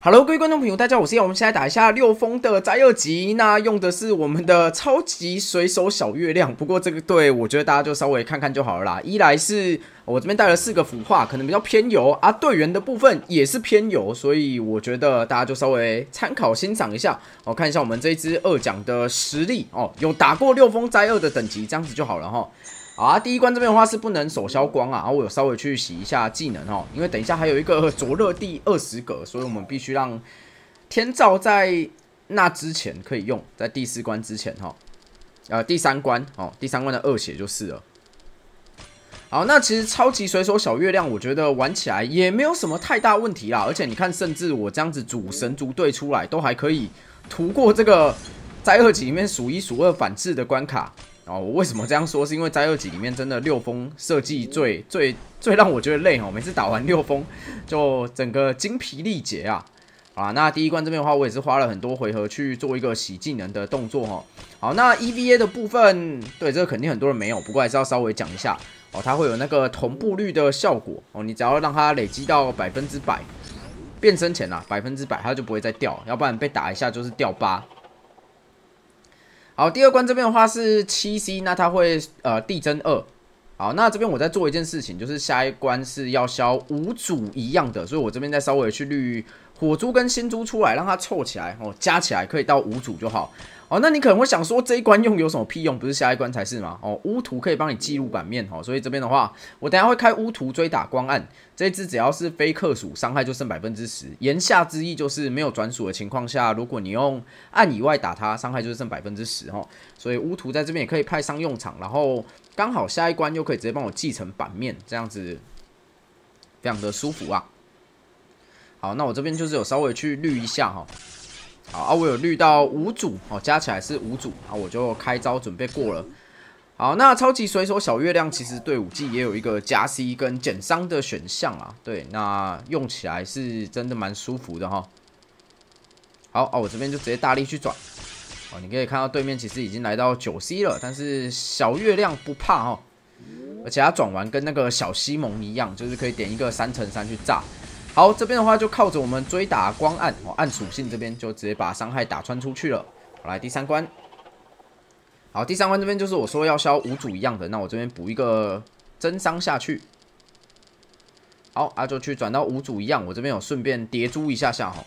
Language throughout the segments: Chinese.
Hello，各位观众朋友，大家好，我是叶。我们现在打一下六封的灾厄级，那用的是我们的超级水手小月亮。不过这个队，我觉得大家就稍微看看就好了啦。一来是我这边带了四个腐化，可能比较偏油啊，队员的部分也是偏油，所以我觉得大家就稍微参考欣赏一下。我看一下我们这一支二奖的实力哦，有打过六封灾厄的等级，这样子就好了哈。啊，第一关这边的话是不能手消光啊，然后我有稍微去洗一下技能哦，因为等一下还有一个灼热地二十格，所以我们必须让天照在那之前可以用，在第四关之前哈，呃，第三关哦，第三关的二血就是了。好，那其实超级水手小月亮，我觉得玩起来也没有什么太大问题啦，而且你看，甚至我这样子组神族队出来，都还可以突过这个灾厄级里面数一数二反制的关卡。哦，我为什么这样说？是因为灾厄级里面真的六封设计最最最让我觉得累哦。每次打完六封，就整个精疲力竭啊！啊，那第一关这边的话，我也是花了很多回合去做一个洗技能的动作哈。好，那 EVA 的部分，对这个肯定很多人没有，不过还是要稍微讲一下哦。它会有那个同步率的效果哦。你只要让它累积到百分之百，变身前啊，百分之百它就不会再掉，要不然被打一下就是掉八。好，第二关这边的话是七 C，那它会呃递增二。好，那这边我在做一件事情，就是下一关是要消五组一样的，所以我这边再稍微去滤火珠跟新珠出来，让它凑起来哦，加起来可以到五组就好。哦，那你可能会想说这一关用有什么屁用？不是下一关才是吗？哦，乌图可以帮你记录版面哦，所以这边的话，我等下会开乌图追打光暗，这只只要是非克属，伤害就剩百分之十。言下之意就是没有转属的情况下，如果你用暗以外打它，伤害就是剩百分之十哈。所以乌图在这边也可以派上用场，然后刚好下一关又可以直接帮我继承版面，这样子非常的舒服啊。好，那我这边就是有稍微去滤一下哈。好啊，我有绿到五组，哦，加起来是五组，啊，我就开招准备过了。好，那超级水手小月亮其实对武技也有一个加 C 跟减伤的选项啊，对，那用起来是真的蛮舒服的哈。好啊，我这边就直接大力去转，哦，你可以看到对面其实已经来到九 C 了，但是小月亮不怕哈，而且它转完跟那个小西蒙一样，就是可以点一个三乘三去炸。好，这边的话就靠着我们追打光暗哦，暗属性这边就直接把伤害打穿出去了。好，来第三关。好，第三关这边就是我说要消五组一样的，那我这边补一个真伤下去。好，啊就去转到五组一样，我这边有顺便叠珠一下下哈。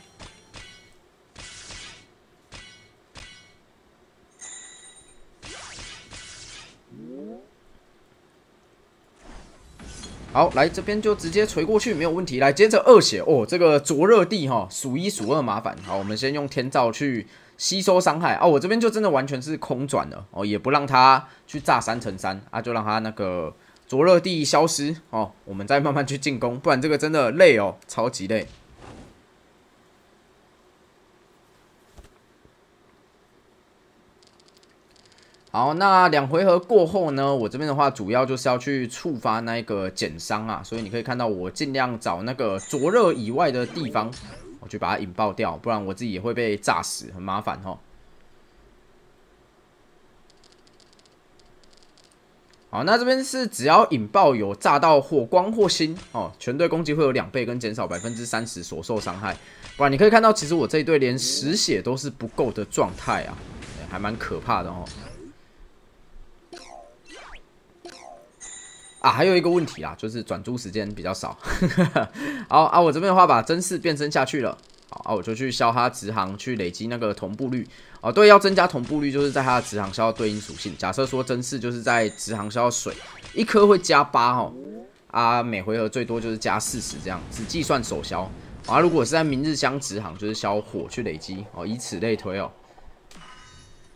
好，来这边就直接锤过去，没有问题。来接着二血哦，这个灼热地哈，数一数二麻烦。好，我们先用天照去吸收伤害哦。我这边就真的完全是空转了哦，也不让他去炸三乘三啊，就让他那个灼热地消失哦。我们再慢慢去进攻，不然这个真的累哦，超级累。好，那两回合过后呢？我这边的话，主要就是要去触发那个减伤啊，所以你可以看到我尽量找那个灼热以外的地方，我去把它引爆掉，不然我自己也会被炸死，很麻烦哈。好，那这边是只要引爆有炸到火光或星哦，全队攻击会有两倍跟减少百分之三十所受伤害，不然你可以看到，其实我这一队连十血都是不够的状态啊，还蛮可怕的哦。啊，还有一个问题啊，就是转租时间比较少。好啊，我这边的话把真四变身下去了。好啊，我就去消它直行，去累积那个同步率。哦，对，要增加同步率，就是在它的直行消耗对应属性。假设说真四就是在直行消耗水，一颗会加八哈。啊，每回合最多就是加四十这样，只计算首消。啊，如果是在明日香直行，就是消火去累积。哦，以此类推哦。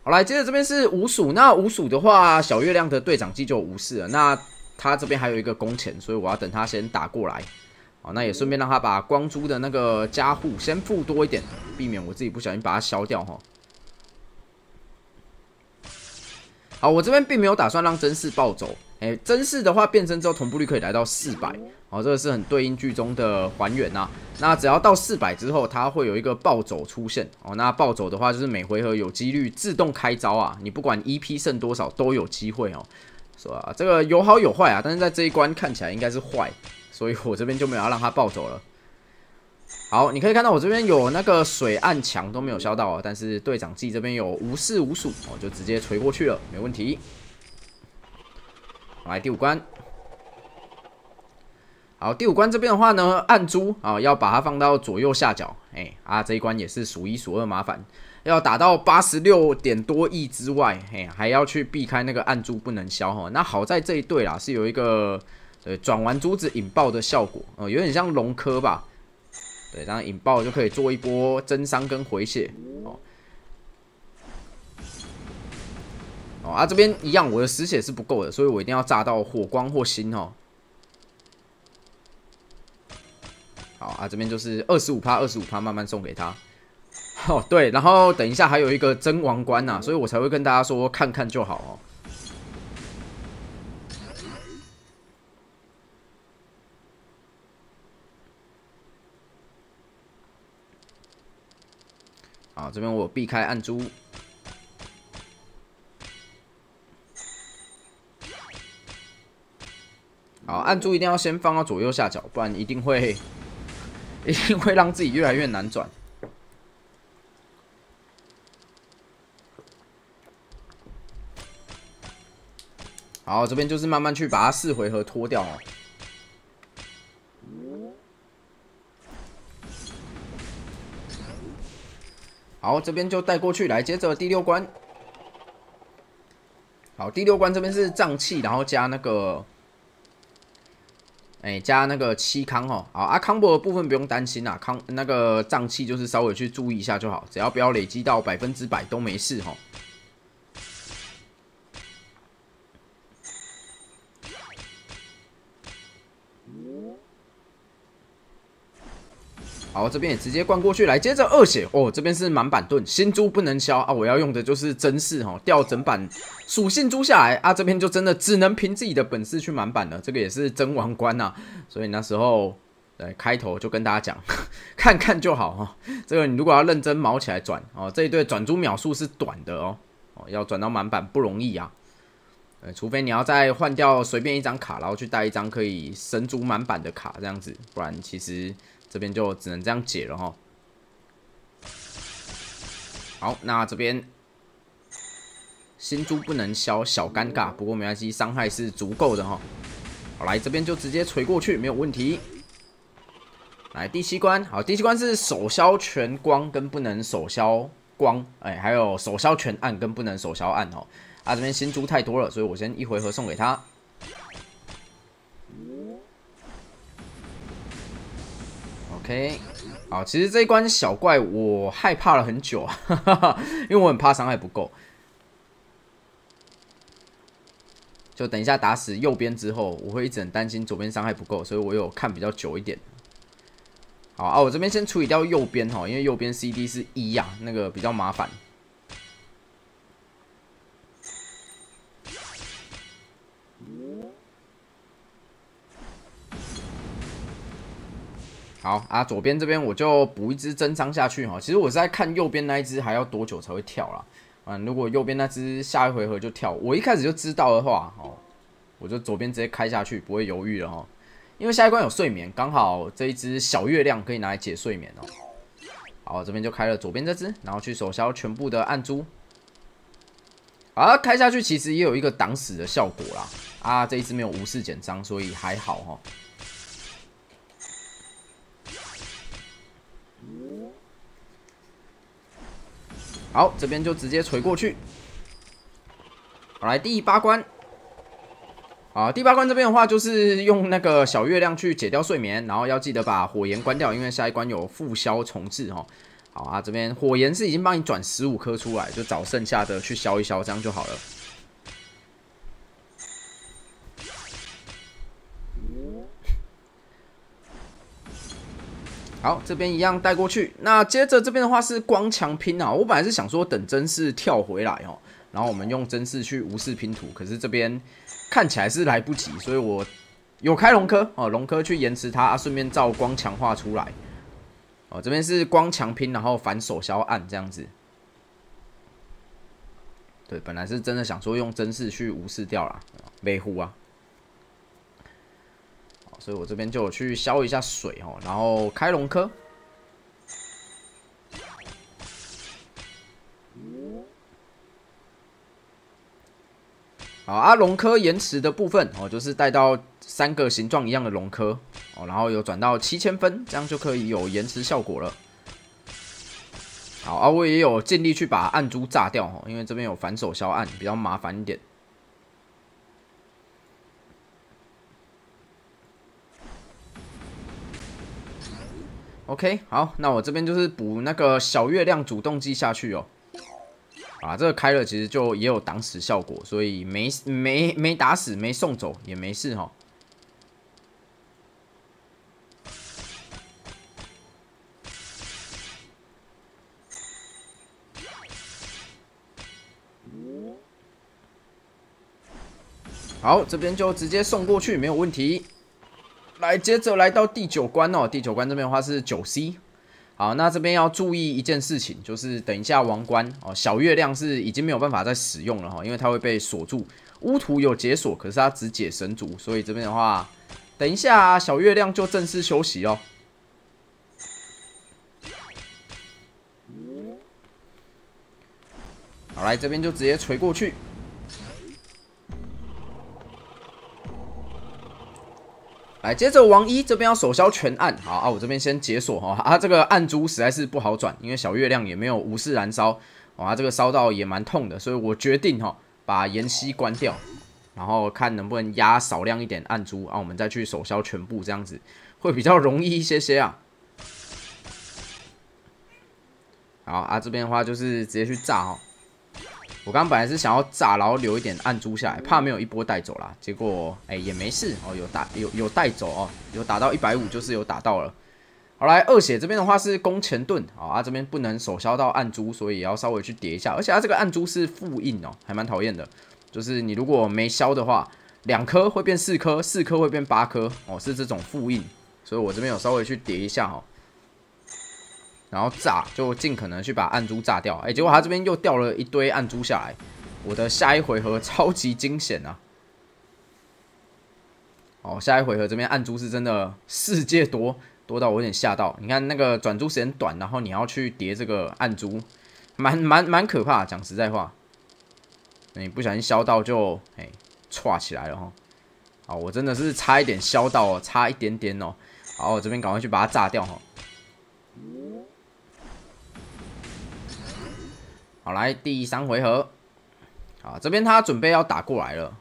好，来接着这边是五鼠，那五鼠的话，小月亮的队长技就无视了。那他这边还有一个工钱，所以我要等他先打过来，好，那也顺便让他把光珠的那个加护先付多一点，避免我自己不小心把它消掉哈。好，我这边并没有打算让真四暴走，哎，真四的话变身之后同步率可以来到四百，好，这个是很对应剧中的还原呐。那只要到四百之后，它会有一个暴走出现，哦，那暴走的话就是每回合有几率自动开招啊，你不管 EP 剩多少都有机会哦。是吧？这个有好有坏啊，但是在这一关看起来应该是坏，所以我这边就没有要让他暴走了。好，你可以看到我这边有那个水岸墙都没有消到啊，但是队长自己这边有无视无数，我就直接锤过去了，没问题。来第五关，好，第五关这边的话呢，暗珠啊，要把它放到左右下角，哎啊，这一关也是数一数二麻烦，要打到八十六点多亿之外，嘿，还要去避开那个暗珠不能消哈。那好在这一队啦，是有一个呃转完珠子引爆的效果，呃，有点像龙科吧。对，然后引爆就可以做一波增伤跟回血哦。哦啊，这边一样，我的实血是不够的，所以我一定要炸到火光或星哦。好啊，这边就是二十五趴，二十五趴，慢慢送给他。哦，对，然后等一下还有一个真王冠呐，所以我才会跟大家说看看就好哦。好，这边我避开暗珠。好，暗珠一定要先放到左右下角，不然一定会，一定会让自己越来越难转。好，这边就是慢慢去把它四回合拖掉哦。好，这边就带过去，来接着第六关。好，第六关这边是脏器，然后加那个，哎，加那个七康哦。好，啊，康博的部分不用担心啦，康那个脏器就是稍微去注意一下就好，只要不要累积到百分之百都没事哈。好，这边也直接灌过去，来接着二血。哦，这边是满板盾，新珠不能消。啊，我要用的就是真视哈，掉整板属性珠下来。啊，这边就真的只能凭自己的本事去满板了，这个也是真王冠呐，所以那时候对开头就跟大家讲，看看就好哈，这个你如果要认真毛起来转哦，这一对转珠秒数是短的哦，哦要转到满板不容易啊，呃，除非你要再换掉随便一张卡，然后去带一张可以神珠满版的卡这样子，不然其实。这边就只能这样解了哈。好，那这边新珠不能消，小尴尬。不过没关系，伤害是足够的哈。好，来这边就直接锤过去，没有问题。来第七关，好，第七关是手消全光跟不能手消光，哎，还有手消全暗跟不能手消暗哦。啊，这边新珠太多了，所以我先一回合送给他。OK，好，其实这一关小怪我害怕了很久啊，因为我很怕伤害不够。就等一下打死右边之后，我会一直很担心左边伤害不够，所以我有看比较久一点。好啊，我这边先处理掉右边哈，因为右边 CD 是一呀，那个比较麻烦。好啊，左边这边我就补一只真伤下去哈。其实我是在看右边那一只还要多久才会跳啦。嗯，如果右边那只下一回合就跳，我一开始就知道的话，哦，我就左边直接开下去，不会犹豫了哈。因为下一关有睡眠，刚好这一只小月亮可以拿来解睡眠哦。好，这边就开了左边这只，然后去手消全部的暗珠。啊，开下去其实也有一个挡死的效果啦。啊，这一只没有无视减伤，所以还好哈。好，这边就直接锤过去。好，来第八关。好，第八关这边的话，就是用那个小月亮去解掉睡眠，然后要记得把火焰关掉，因为下一关有复消重置哦。好啊，这边火焰是已经帮你转十五颗出来，就找剩下的去消一消，这样就好了。好，这边一样带过去。那接着这边的话是光强拼啊。我本来是想说等真视跳回来哦，然后我们用真视去无视拼图。可是这边看起来是来不及，所以我有开龙科哦，龙科去延迟它，顺便照光强化出来。哦，这边是光强拼，然后反手消暗这样子。对，本来是真的想说用真视去无视掉了，没护啊。所以我这边就去消一下水哦，然后开龙科。好啊，龙科延迟的部分哦，就是带到三个形状一样的龙科哦，然后有转到七千分，这样就可以有延迟效果了。好，阿威也有尽力去把暗珠炸掉哦，因为这边有反手消暗，比较麻烦一点。OK，好，那我这边就是补那个小月亮主动机下去哦。啊，这个开了其实就也有挡死效果，所以没没没打死，没送走也没事哈。好，这边就直接送过去，没有问题。来，接着来到第九关哦。第九关这边的话是九 C。好，那这边要注意一件事情，就是等一下王冠哦，小月亮是已经没有办法再使用了哈，因为它会被锁住。巫图有解锁，可是它只解神族，所以这边的话，等一下小月亮就正式休息哦。好，来这边就直接锤过去。来，接着王一这边要手消全案，好啊，我这边先解锁哈，啊，这个暗珠实在是不好转，因为小月亮也没有无视燃烧，啊，这个烧到也蛮痛的，所以我决定哈，把延息关掉，然后看能不能压少量一点暗珠，啊，我们再去手消全部，这样子会比较容易一些些啊。好啊，这边的话就是直接去炸哈。我刚本来是想要炸，然后留一点暗珠下来，怕没有一波带走啦。结果哎也没事哦，有打有有带走哦，有打到一百五，就是有打到了。好来二血这边的话是攻前盾啊，这边不能手消到暗珠，所以要稍微去叠一下。而且它这个暗珠是复印哦，还蛮讨厌的。就是你如果没消的话，两颗会变四颗，四颗会变八颗哦，是这种复印。所以我这边有稍微去叠一下哈。然后炸，就尽可能去把暗珠炸掉。哎，结果他这边又掉了一堆暗珠下来，我的下一回合超级惊险啊！哦，下一回合这边暗珠是真的世界多多到我有点吓到。你看那个转珠时间短，然后你要去叠这个暗珠，蛮蛮蛮可怕。讲实在话，你不小心削到就哎歘起来了哈。好，我真的是差一点削到哦，差一点点哦。好，我这边赶快去把它炸掉哈。好，来第三回合，啊，这边他准备要打过来了，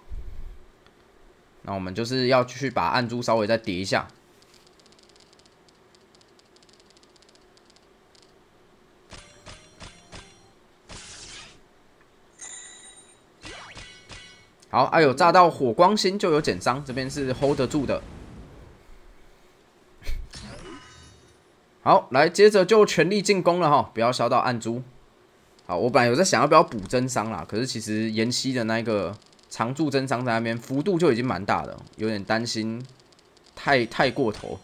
那我们就是要去把暗珠稍微再叠一下。好，哎呦，炸到火光星就有减伤，这边是 hold 得住的。好，来接着就全力进攻了哈，不要烧到暗珠。好，我本来有在想要不要补真伤啦，可是其实延期的那个常驻真伤在那边幅度就已经蛮大的，有点担心太太过头。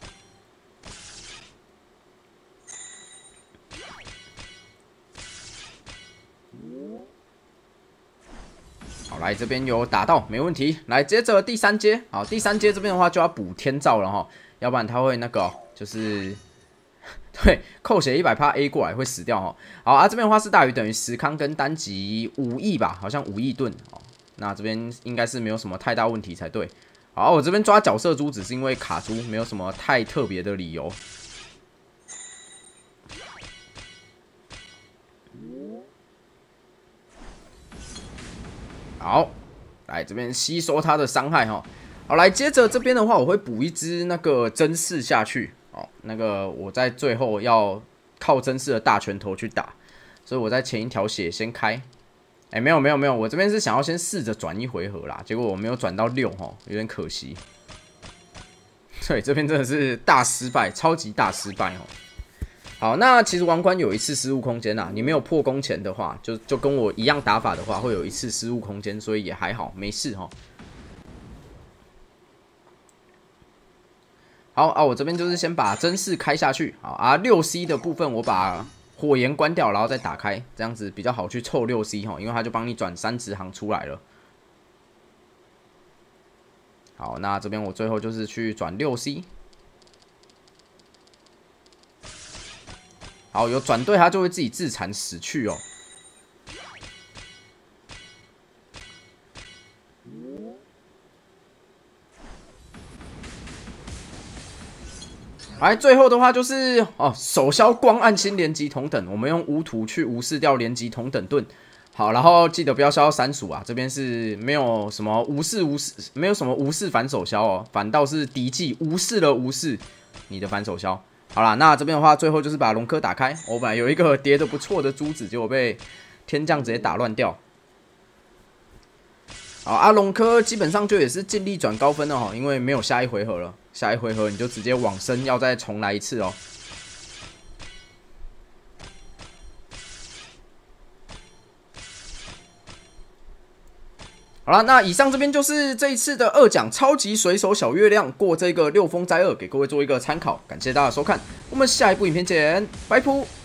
好，来这边有打到，没问题。来接着第三阶，好，第三阶这边的话就要补天照了哈，要不然他会那个就是。对，扣血一百帕 A 过来会死掉哦。好啊，这边的话是大于等于十康跟单击五亿吧，好像五亿盾哦。那这边应该是没有什么太大问题才对。好，我这边抓角色珠只是因为卡珠，没有什么太特别的理由。好，来这边吸收他的伤害哈。好，来接着这边的话，我会补一只那个真四下去。哦，那个我在最后要靠真实的大拳头去打，所以我在前一条血先开。哎，没有没有没有，我这边是想要先试着转一回合啦，结果我没有转到六哈，有点可惜。对，这边真的是大失败，超级大失败哦。好，那其实王冠有一次失误空间呐，你没有破攻前的话，就就跟我一样打法的话，会有一次失误空间，所以也还好，没事哈。好啊，我这边就是先把真视开下去，好啊，六 C 的部分我把火焰关掉，然后再打开，这样子比较好去凑六 C 哈，因为它就帮你转三直行出来了。好，那这边我最后就是去转六 C，好，有转对它就会自己自残死去哦。来，最后的话就是哦，手消光暗星连击同等，我们用无土去无视掉连击同等盾。好，然后记得不要消三鼠啊，这边是没有什么无视无视，没有什么无视反手消哦，反倒是敌技无视了无视你的反手消。好啦，那这边的话，最后就是把龙科打开。我本来有一个叠的不错的珠子，结果被天降直接打乱掉。好，阿龙科基本上就也是尽力转高分了哈，因为没有下一回合了，下一回合你就直接往生，要再重来一次哦。好了，那以上这边就是这一次的二奖超级水手小月亮过这个六风灾二，给各位做一个参考。感谢大家收看，我们下一部影片见，拜拜。